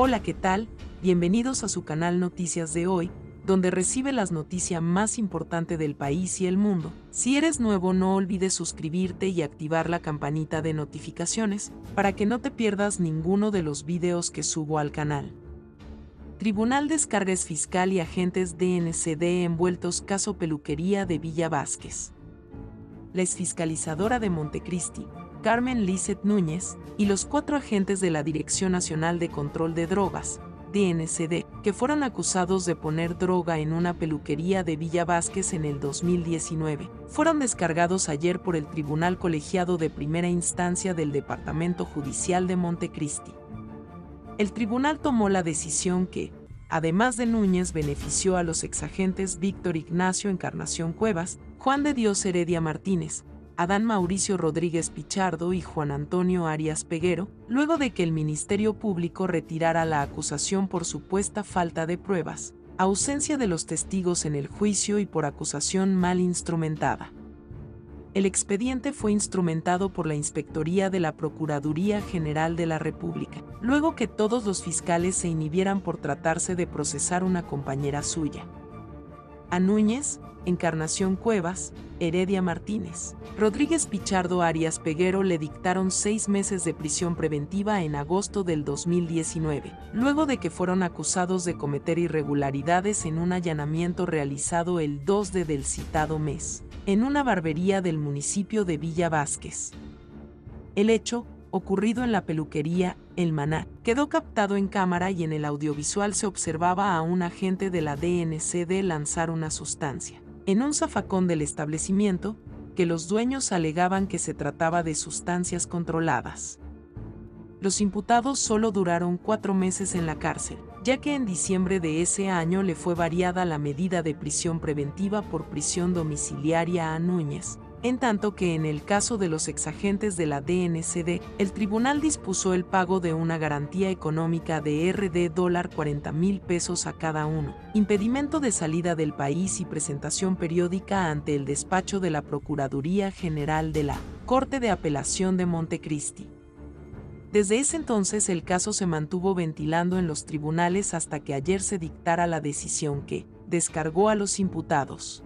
Hola, ¿qué tal? Bienvenidos a su canal Noticias de hoy, donde recibe las noticias más importantes del país y el mundo. Si eres nuevo, no olvides suscribirte y activar la campanita de notificaciones para que no te pierdas ninguno de los videos que subo al canal. Tribunal Descargas Fiscal y agentes DNCD envueltos caso peluquería de Villa Vázquez. La exfiscalizadora de Montecristi, Carmen Lizeth Núñez, y los cuatro agentes de la Dirección Nacional de Control de Drogas, DNCD, que fueron acusados de poner droga en una peluquería de Villa Vázquez en el 2019, fueron descargados ayer por el Tribunal Colegiado de Primera Instancia del Departamento Judicial de Montecristi. El tribunal tomó la decisión que, además de Núñez, benefició a los exagentes Víctor Ignacio Encarnación Cuevas, Juan de Dios Heredia Martínez, Adán Mauricio Rodríguez Pichardo y Juan Antonio Arias Peguero, luego de que el Ministerio Público retirara la acusación por supuesta falta de pruebas, ausencia de los testigos en el juicio y por acusación mal instrumentada. El expediente fue instrumentado por la Inspectoría de la Procuraduría General de la República, luego que todos los fiscales se inhibieran por tratarse de procesar una compañera suya. A Núñez, Encarnación Cuevas, Heredia Martínez. Rodríguez Pichardo Arias Peguero le dictaron seis meses de prisión preventiva en agosto del 2019, luego de que fueron acusados de cometer irregularidades en un allanamiento realizado el 2 de del citado mes, en una barbería del municipio de Villa Vázquez. El hecho, ocurrido en la peluquería El Maná, quedó captado en cámara y en el audiovisual se observaba a un agente de la DNCD lanzar una sustancia en un zafacón del establecimiento, que los dueños alegaban que se trataba de sustancias controladas. Los imputados solo duraron cuatro meses en la cárcel, ya que en diciembre de ese año le fue variada la medida de prisión preventiva por prisión domiciliaria a Núñez, en tanto que en el caso de los exagentes de la DNCD, el tribunal dispuso el pago de una garantía económica de RD dólar 40 mil pesos a cada uno, impedimento de salida del país y presentación periódica ante el despacho de la Procuraduría General de la Corte de Apelación de Montecristi. Desde ese entonces el caso se mantuvo ventilando en los tribunales hasta que ayer se dictara la decisión que descargó a los imputados.